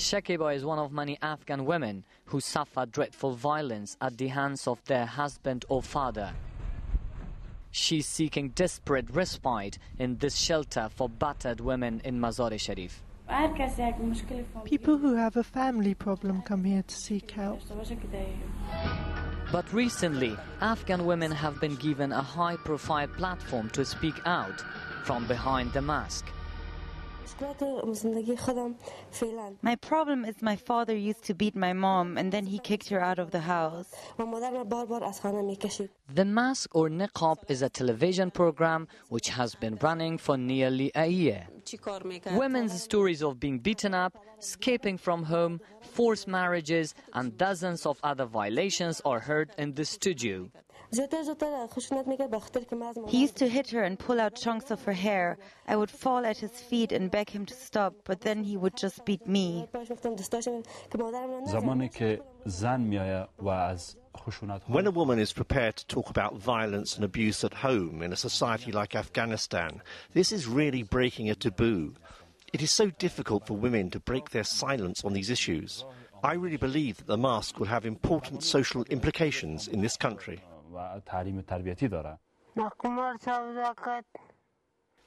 Shakiba is one of many Afghan women who suffer dreadful violence at the hands of their husband or father. She's seeking desperate respite in this shelter for battered women in Mazar-e Sharif. People who have a family problem come here to seek help. But recently, Afghan women have been given a high profile platform to speak out from behind the mask. My problem is my father used to beat my mom and then he kicked her out of the house. The Mask or Niqab is a television program which has been running for nearly a year. Women's stories of being beaten up, escaping from home, forced marriages, and dozens of other violations are heard in the studio. He used to hit her and pull out chunks of her hair. I would fall at his feet and beg him to stop, but then he would just beat me. When a woman is prepared to talk about violence and abuse at home in a society like Afghanistan, this is really breaking a taboo. It is so difficult for women to break their silence on these issues. I really believe that the mask will have important social implications in this country. و تعلیم تربیتی دارد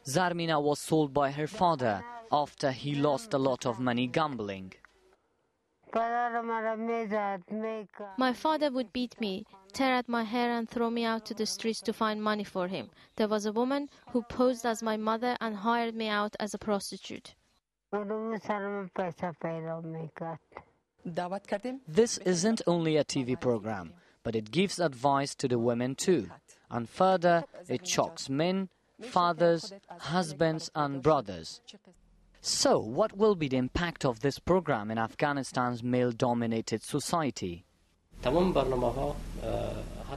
Zarmina was sold by her father after he lost a lot of money gambling. My father would beat me, tear at my hair, and throw me out to the streets to find money for him. There was a woman who posed as my mother and hired me out as a prostitute. This isn't only a TV program, but it gives advice to the women too. And further, it shocks men, fathers, husbands, and brothers. So, what will be the impact of this program in Afghanistan's male dominated society?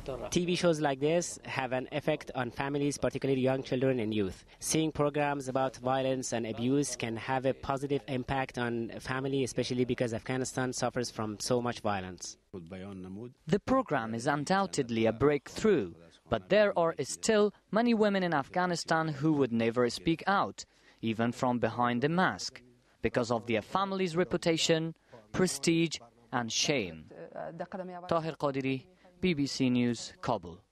TV shows like this have an effect on families, particularly young children and youth. Seeing programs about violence and abuse can have a positive impact on family, especially because Afghanistan suffers from so much violence. The program is undoubtedly a breakthrough, but there are still many women in Afghanistan who would never speak out, even from behind the mask, because of their family's reputation, prestige, and shame. Uh, uh, Tahir Qadiri, BBC News, Kabul.